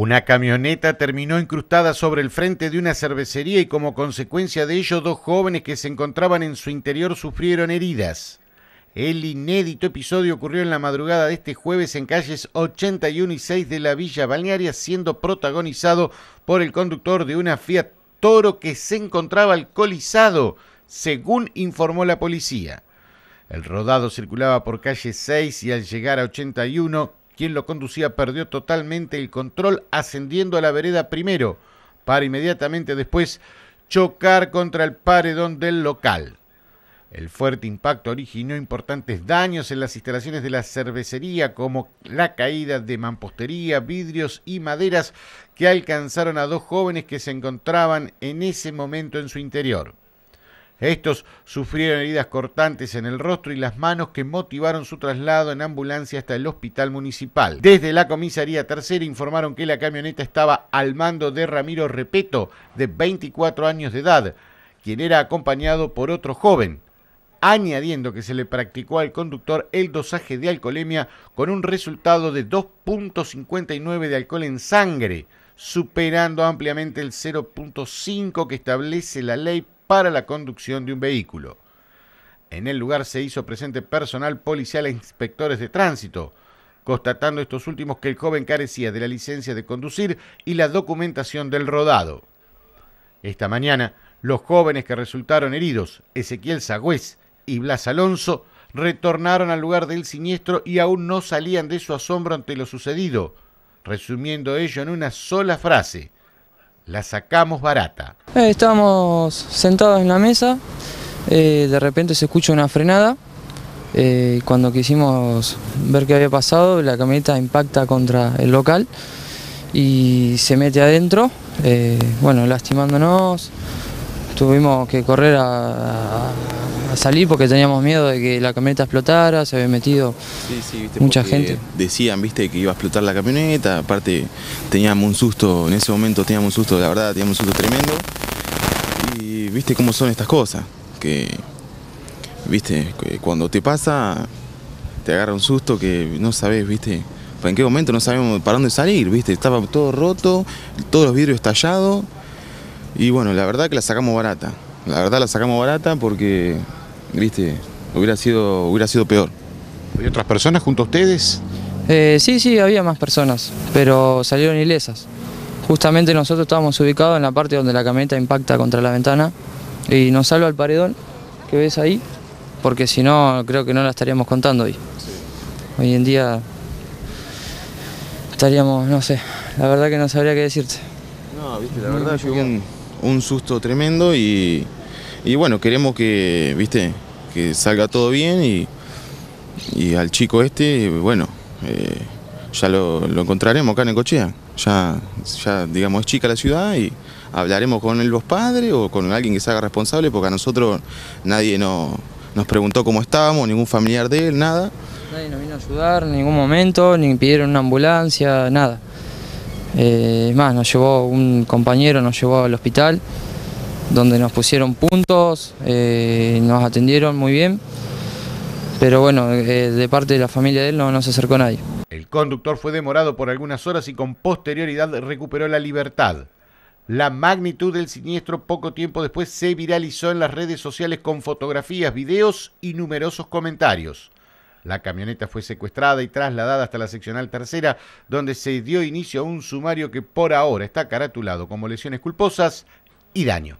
Una camioneta terminó incrustada sobre el frente de una cervecería y como consecuencia de ello dos jóvenes que se encontraban en su interior sufrieron heridas. El inédito episodio ocurrió en la madrugada de este jueves en calles 81 y 6 de la Villa Balnearia, siendo protagonizado por el conductor de una Fiat Toro que se encontraba alcoholizado, según informó la policía. El rodado circulaba por calle 6 y al llegar a 81, quien lo conducía perdió totalmente el control ascendiendo a la vereda primero, para inmediatamente después chocar contra el paredón del local. El fuerte impacto originó importantes daños en las instalaciones de la cervecería, como la caída de mampostería, vidrios y maderas que alcanzaron a dos jóvenes que se encontraban en ese momento en su interior. Estos sufrieron heridas cortantes en el rostro y las manos que motivaron su traslado en ambulancia hasta el hospital municipal. Desde la comisaría tercera informaron que la camioneta estaba al mando de Ramiro Repeto, de 24 años de edad, quien era acompañado por otro joven, añadiendo que se le practicó al conductor el dosaje de alcoholemia con un resultado de 2.59 de alcohol en sangre, superando ampliamente el 0.5 que establece la ley para la conducción de un vehículo. En el lugar se hizo presente personal policial e inspectores de tránsito, constatando estos últimos que el joven carecía de la licencia de conducir y la documentación del rodado. Esta mañana, los jóvenes que resultaron heridos, Ezequiel Sagüez y Blas Alonso retornaron al lugar del siniestro y aún no salían de su asombro ante lo sucedido, resumiendo ello en una sola frase. La sacamos barata. Eh, estábamos sentados en la mesa, eh, de repente se escucha una frenada. Eh, cuando quisimos ver qué había pasado, la camioneta impacta contra el local y se mete adentro, bueno, lastimándonos. Tuvimos que correr a, a salir porque teníamos miedo de que la camioneta explotara, se había metido mucha gente. Decían, viste, que iba a explotar la camioneta, aparte teníamos un susto, en ese momento teníamos un susto, la verdad, teníamos un susto tremendo. Y viste cómo son estas cosas, que, viste, cuando te pasa, te agarra un susto que no sabes, viste, en qué momento no sabemos para dónde salir, viste, estaba todo roto, todos los vidrios estallados. Y bueno, la verdad que la sacamos barata. La verdad la sacamos barata porque ¿viste? Hubiera sido, hubiera sido peor. ¿Hay otras personas junto a ustedes? Eh, sí, sí, había más personas, pero salieron ilesas. Justamente nosotros estábamos ubicados en la parte donde la camioneta impacta contra la ventana y nos salva el paredón que ves ahí, porque si no, creo que no la estaríamos contando hoy. Hoy en día estaríamos, no sé, la verdad que no sabría qué decirte. No, viste, la verdad fue un, un susto tremendo y y bueno, queremos que, viste, que salga todo bien y, al chico este, bueno, eh, ya lo, encontraremos acá en Cochea. Ya, ya, digamos, es chica la ciudad y hablaremos con los padres o con alguien que se haga responsable, porque a nosotros nadie nos preguntó cómo estábamos, ningún familiar de él, nada. Nadie nos vino a ayudar en ningún momento, ni pidieron una ambulancia, nada. Eh, más, nos llevó un compañero, nos llevó al hospital donde nos pusieron puntos, eh, nos atendieron muy bien, pero bueno, eh, de parte de la familia de él no, no se acercó nadie. El conductor fue demorado por algunas horas y con posterioridad recuperó la libertad. La magnitud del siniestro poco tiempo después se viralizó en las redes sociales con fotografías, videos y numerosos comentarios. La camioneta fue secuestrada y trasladada hasta la seccional tercera, donde se dio inicio a un sumario que por ahora está caratulado como lesiones culposas y daño.